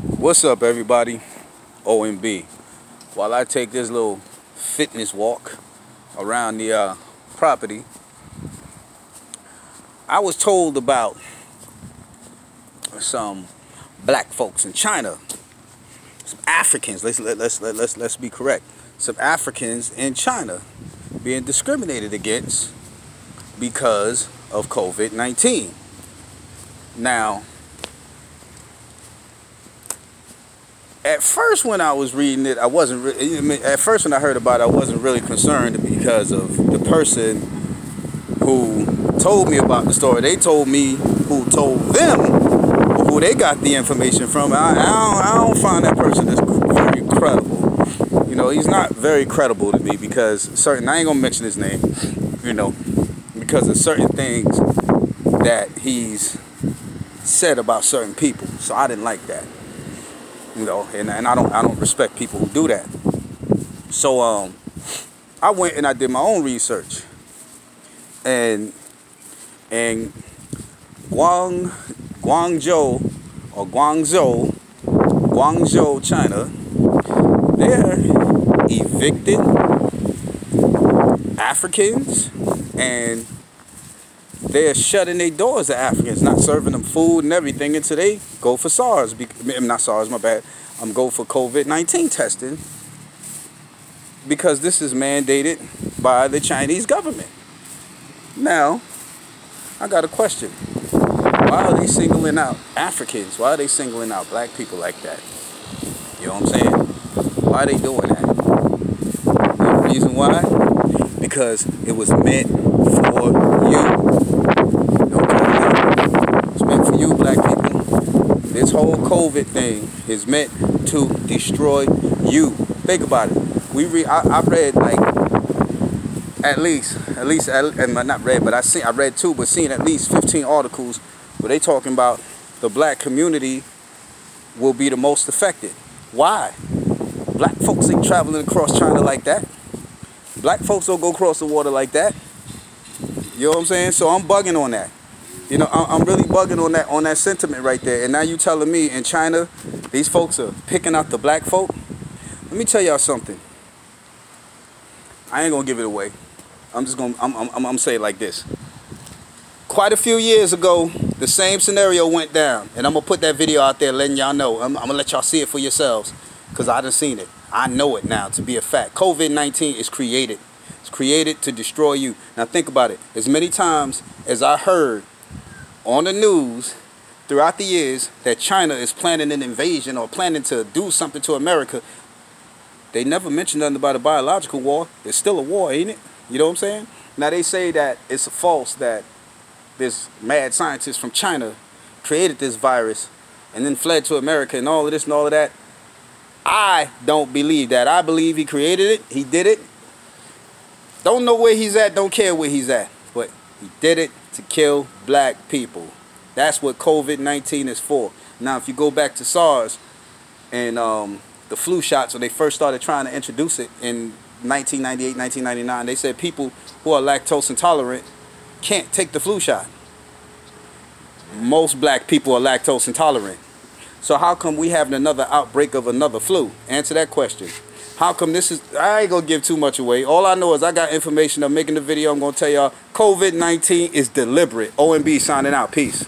What's up, everybody? OMB. While I take this little fitness walk around the uh, property, I was told about some black folks in China, some Africans. Let's let, let's let, let's let's be correct. Some Africans in China being discriminated against because of COVID-19. Now, at first when I was reading it, I wasn't really, at first when I heard about it, I wasn't really concerned because of the person who told me about the story. They told me who told them who they got the information from. I, I, don't, I don't find that person as very credible. You know, he's not very credible to me because certain, I ain't gonna mention his name, you know, because of certain things that he's said about certain people. So I didn't like that you know, and, and I don't I don't respect people who do that. So um, I went and I did my own research, and and Guang Guangzhou or Guangzhou Guangzhou, China, they're evicted Africans and they're shutting their doors to Africans, not serving them food and everything until they go for SARS. I'm not SARS, my bad. I'm go for COVID-19 testing because this is mandated by the Chinese government. Now, I got a question. Why are they singling out Africans? Why are they singling out black people like that? You know what I'm saying? Why are they doing that? The reason why? Because it was meant for you. Okay? It's meant for you, black people. This whole COVID thing is meant to destroy you. Think about it. We read. I, I read like at least, at least, and not read, but I see. I read two, but seen at least 15 articles where they talking about the black community will be the most affected. Why? Black folks ain't traveling across China like that. Black folks don't go across the water like that. You know what I'm saying? So I'm bugging on that. You know, I'm really bugging on that on that sentiment right there. And now you telling me in China, these folks are picking out the black folk. Let me tell y'all something. I ain't gonna give it away. I'm just gonna I'm I'm I'm, I'm say it like this. Quite a few years ago, the same scenario went down, and I'm gonna put that video out there, letting y'all know. I'm, I'm gonna let y'all see it for yourselves, cause I done seen it. I know it now to be a fact. COVID-19 is created. It's created to destroy you. Now think about it. As many times as I heard on the news throughout the years that China is planning an invasion or planning to do something to America, they never mentioned nothing about a biological war. It's still a war, ain't it? You know what I'm saying? Now they say that it's false that this mad scientist from China created this virus and then fled to America and all of this and all of that. I don't believe that. I believe he created it. He did it. Don't know where he's at. Don't care where he's at. But he did it to kill black people. That's what COVID-19 is for. Now, if you go back to SARS and um, the flu shots, when they first started trying to introduce it in 1998, 1999, they said people who are lactose intolerant can't take the flu shot. Most black people are lactose intolerant. So how come we having another outbreak of another flu? Answer that question. How come this is, I ain't gonna give too much away. All I know is I got information. I'm making the video. I'm gonna tell y'all COVID-19 is deliberate. OMB signing out. Peace.